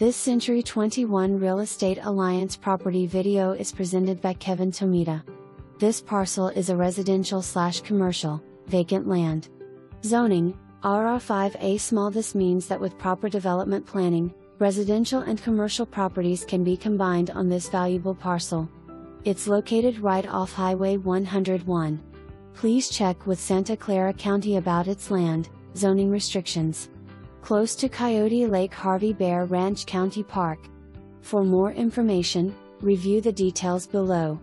This Century 21 Real Estate Alliance property video is presented by Kevin Tomita. This parcel is a residential slash commercial, vacant land. Zoning, RR5A small This means that with proper development planning, residential and commercial properties can be combined on this valuable parcel. It's located right off Highway 101. Please check with Santa Clara County about its land, zoning restrictions close to Coyote Lake Harvey Bear Ranch County Park. For more information, review the details below.